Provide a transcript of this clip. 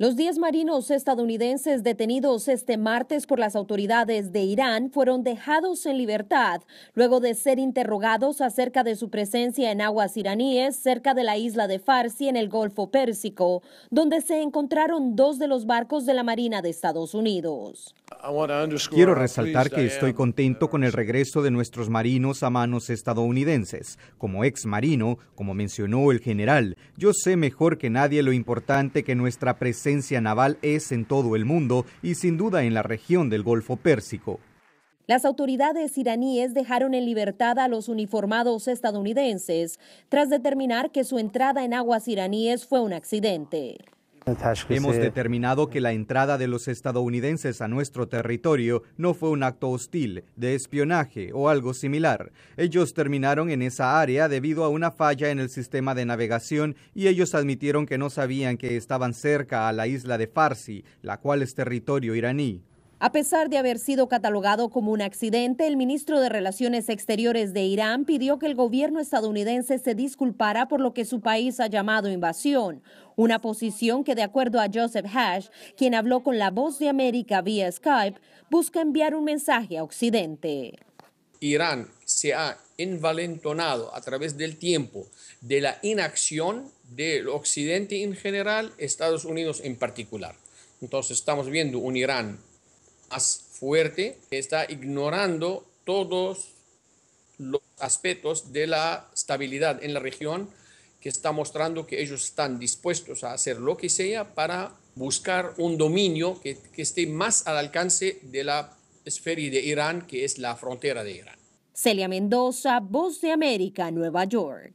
Los 10 marinos estadounidenses detenidos este martes por las autoridades de Irán fueron dejados en libertad luego de ser interrogados acerca de su presencia en aguas iraníes cerca de la isla de Farsi en el Golfo Pérsico, donde se encontraron dos de los barcos de la Marina de Estados Unidos. Quiero resaltar que estoy contento con el regreso de nuestros marinos a manos estadounidenses. Como ex marino, como mencionó el general, yo sé mejor que nadie lo importante que nuestra presencia naval es en todo el mundo y sin duda en la región del Golfo Pérsico. Las autoridades iraníes dejaron en libertad a los uniformados estadounidenses tras determinar que su entrada en aguas iraníes fue un accidente. Hemos determinado que la entrada de los estadounidenses a nuestro territorio no fue un acto hostil, de espionaje o algo similar. Ellos terminaron en esa área debido a una falla en el sistema de navegación y ellos admitieron que no sabían que estaban cerca a la isla de Farsi, la cual es territorio iraní. A pesar de haber sido catalogado como un accidente, el ministro de Relaciones Exteriores de Irán pidió que el gobierno estadounidense se disculpara por lo que su país ha llamado invasión, una posición que de acuerdo a Joseph Hash, quien habló con la voz de América vía Skype, busca enviar un mensaje a Occidente. Irán se ha envalentonado a través del tiempo de la inacción del Occidente en general, Estados Unidos en particular. Entonces estamos viendo un Irán más fuerte, está ignorando todos los aspectos de la estabilidad en la región, que está mostrando que ellos están dispuestos a hacer lo que sea para buscar un dominio que, que esté más al alcance de la esfera de Irán, que es la frontera de Irán. Celia Mendoza, Voz de América, Nueva York.